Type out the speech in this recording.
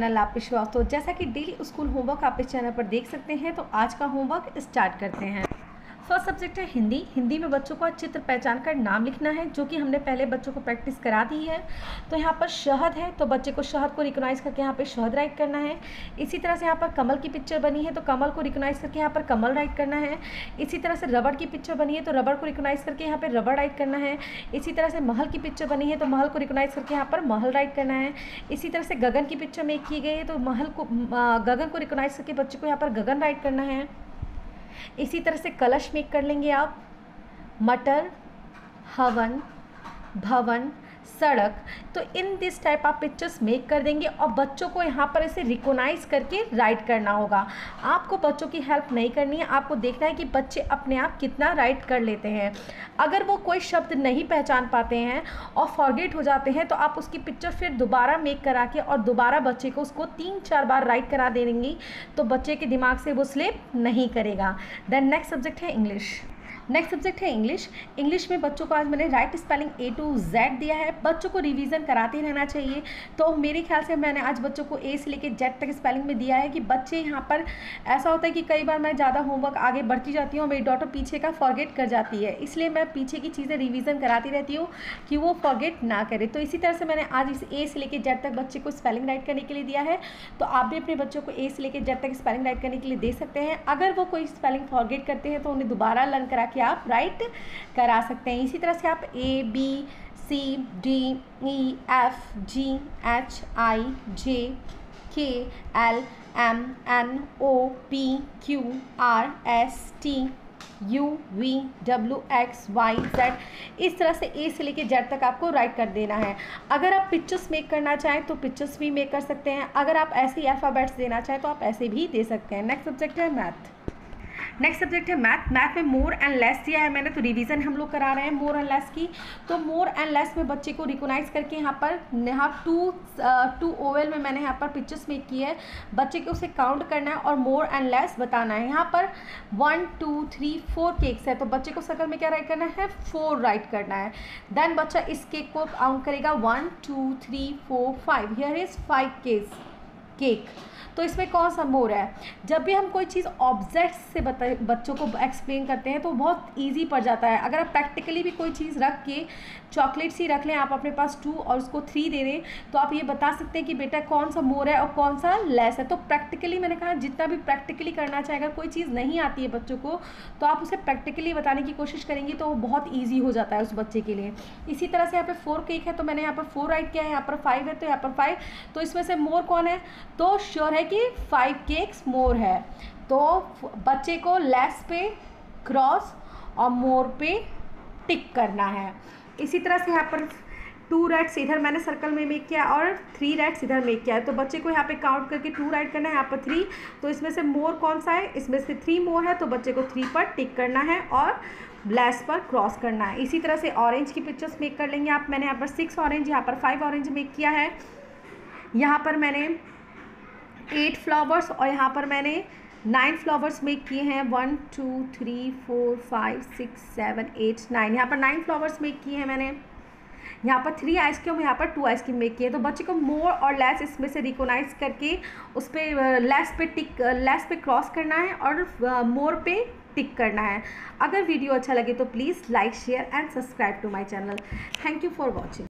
Channel आप विश्वास जैसा कि डेली स्कूल होमवर्क आप इस चैनल पर देख सकते हैं तो आज का होमवर्क स्टार्ट करते हैं। फ़र्स्ट सब्जेक्ट है हिंदी। हिंदी में बच्चों को चित्र पहचान कर नाम लिखना है, जो कि हमने पहले बच्चों को प्रैक्टिस करा दी है। तो यहाँ पर शहद है तो बच्चे को शहद को रिकोनाइज करके यहाँ पर शहद राइट करना है। इसी तरह से यहाँ पर कमल की पिक्चर बनी है तो कमल को रिकोनाइज करके यहाँ पर कमल राइट करना है। इसी तरह से रबड़ की पिक्चर बनी है तो रबड़ को रिकोनाइज करके यहाँ पर रबड़ राइट करना है। इसी तरह से महल की पिक्चर बनी है तो महल को रिकोनाइज करके यहाँ पर महल राइट करना है। इसी तरह से गगन की पिक्चर मेक की गई है तो महल को गगन को रिकोनाइज करके बच्चे को यहाँ पर गगन राइट करना है। इसी तरह से कलश मेक कर लेंगे आप। मटर हवन भवन सड़क तो इन दिस टाइप आप पिक्चर्स मेक कर देंगे और बच्चों को यहाँ पर इसे रिकोनाइज करके राइट करना होगा। आपको बच्चों की हेल्प नहीं करनी है, आपको देखना है कि बच्चे अपने आप कितना राइट कर लेते हैं। अगर वो कोई शब्द नहीं पहचान पाते हैं और फॉरगेट हो जाते हैं तो आप उसकी पिक्चर फिर दोबारा मेक करा के और दोबारा बच्चे को उसको तीन चार बार राइट करा देंगी तो बच्चे के दिमाग से वो स्लिप नहीं करेगा। देन नेक्स्ट सब्जेक्ट है इंग्लिश नेक्स्ट सब्जेक्ट है इंग्लिश इंग्लिश में बच्चों को आज मैंने right spelling A to Z दिया है। बच्चों को रिवीजन कराते रहना चाहिए। तो मेरे ख्याल से मैंने आज बच्चों को ए से लेकर जेड तक स्पेलिंग में दिया है कि बच्चे यहाँ पर ऐसा होता है कि कई बार मैं ज़्यादा होमवर्क आगे बढ़ती जाती हूँ मेरी डॉटर पीछे का फॉरगेट कर जाती है। इसलिए मैं पीछे की चीज़ें रिविज़न कराती रहती हूँ कि वो फॉरगेट ना करे। तो इसी तरह से मैंने आज इस ए से लेकर जेड तक बच्चे को स्पेलिंग राइट करने के लिए दिया है। तो आप भी अपने बच्चों को ए से लेकर जेड तक स्पेलिंग राइट करने के लिए दे सकते हैं। अगर वो कोई स्पेलिंग फॉरगेट करते हैं तो उन्हें दोबारा लर्न करा के आप राइट करा सकते हैं। इसी तरह से आप A B C D E F G H I J K L M N O P Q R S T U V W X Y Z इस तरह से ए से लेके जेड तक आपको राइट कर देना है। अगर आप पिक्चर्स मेक करना चाहें तो पिक्चर्स भी मेक कर सकते हैं। अगर आप ऐसे ही अल्फ़ाबेट्स देना चाहें तो आप ऐसे भी दे सकते हैं। नेक्स्ट सब्जेक्ट है मैथ नेक्स्ट सब्जेक्ट है मैथ मैथ में मोर एंड लेस दिया है मैंने तो रिवीजन हम लोग करा रहे हैं मोर एंड लेस की. तो मोर एंड लेस में बच्चे को रिकोनाइज करके यहाँ पर, यहाँ टू टू ओवल में मैंने यहाँ पर पिक्चर्स मेक की है. बच्चे को उसे काउंट करना है और मोर एंड लेस बताना है. यहाँ पर one two three four cakes है. तो बच्चे को सर्कल में क्या राइट करना है? फोर राइट करना है. देन बच्चा इस केक को काउंट करेगा. One two three four five here is five cakes cake तो इसमें कौन सा मोर है? जब भी हम कोई चीज़ ऑब्जेक्ट से बता, बच्चों को एक्सप्लेन करते हैं तो बहुत ईजी पड़ जाता है। अगर आप प्रैक्टिकली भी कोई चीज़ रख के चॉकलेट्स ही रख लें, आप अपने पास टू और उसको थ्री दे दें तो आप ये बता सकते हैं कि बेटा कौन सा मोर है और कौन सा लेस है। तो प्रैक्टिकली मैंने कहा, जितना भी प्रैक्टिकली करना चाहे, अगर कोई चीज़ नहीं आती है बच्चों को तो आप उसे प्रैक्टिकली बताने की कोशिश करेंगी तो वो बहुत ईजी हो जाता है उस बच्चे के लिए। इसी तरह से यहाँ पर फोर केक है तो मैंने यहाँ पर फोर राइट किया है, यहाँ पर फाइव है तो यहाँ पर फाइव तो इसमें से मोर कौन है? तो श्योर है कि फाइव केक्स मोर है। तो बच्चे को लेस पे क्रॉस और मोर पे टिक करना है। इसी तरह से यहाँ पर टू राइट्स इधर मैंने सर्कल में मेक किया और थ्री राइट्स इधर मेक किया है। तो बच्चे को यहाँ पे काउंट करके टू राइट करना है, यहाँ पर थ्री तो इसमें से मोर कौन सा है? इसमें से थ्री मोर है तो बच्चे को थ्री पर टिक करना है और ब्लैस पर क्रॉस करना है। इसी तरह से ऑरेंज की पिक्चर्स मेक कर लेंगे आप। मैंने यहाँ पर सिक्स ऑरेंज यहाँ पर फाइव ऑरेंज मेक किया है। यहाँ पर मैंने एट फ्लावर्स और यहाँ पर मैंने नाइन फ्लावर्स मेक किए हैं. One two three four five six seven eight nine यहाँ पर नाइन फ्लावर्स मेक किए हैं मैंने. यहाँ पर थ्री आइसक्रीम यहाँ पर टू आइसक्रीम मेक किए तो बच्चे को मोर और लेस इसमें से रिकोनाइज करके उस पर लेस पे टिक लेस पे क्रॉस करना है और मोर पे टिक करना है. अगर वीडियो अच्छा लगे तो please like share and subscribe to my channel thank you for watching